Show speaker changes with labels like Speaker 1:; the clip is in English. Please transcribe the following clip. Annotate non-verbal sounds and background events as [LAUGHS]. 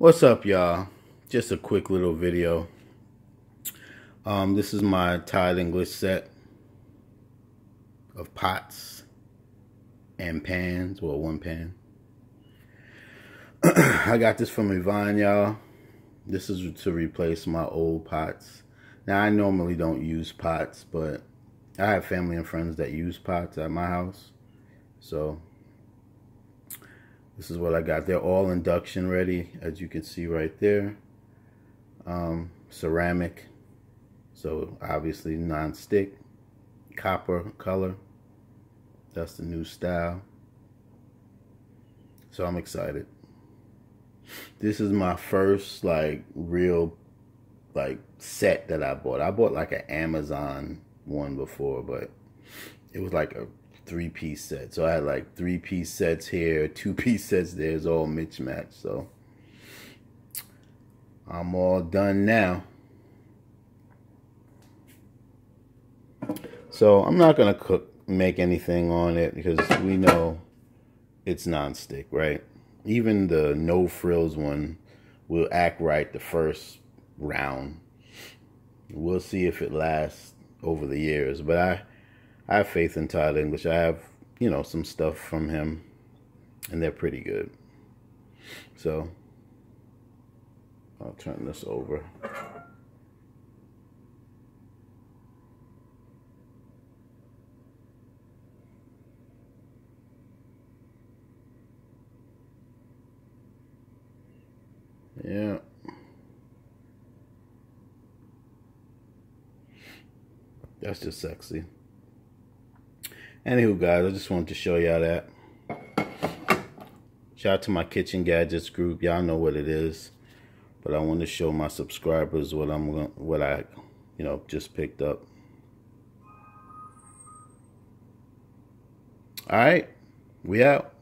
Speaker 1: What's up, y'all? Just a quick little video. Um, this is my Todd English set of pots and pans. Well, one pan. [CLEARS THROAT] I got this from Evine, y'all. This is to replace my old pots. Now, I normally don't use pots, but I have family and friends that use pots at my house. So, this is what I got. They're all induction ready, as you can see right there. Um, ceramic, so obviously non-stick. Copper color. That's the new style. So I'm excited. This is my first like real like set that I bought. I bought like an Amazon one before, but it was like a three piece set. So I had like three piece sets here, [LAUGHS] two piece sets there. It's all mismatched. So I'm all done now. So I'm not gonna cook make anything on it because we know it's non-stick, right? Even the no frills one will act right the first round. We'll see if it lasts over the years, but I I have faith in Todd English. I have, you know, some stuff from him, and they're pretty good. So, I'll turn this over. Yeah. That's just sexy. Anywho, guys, I just wanted to show y'all that. Shout out to my Kitchen Gadgets group. Y'all know what it is. But I want to show my subscribers what I'm what I, you know, just picked up. All right. We out.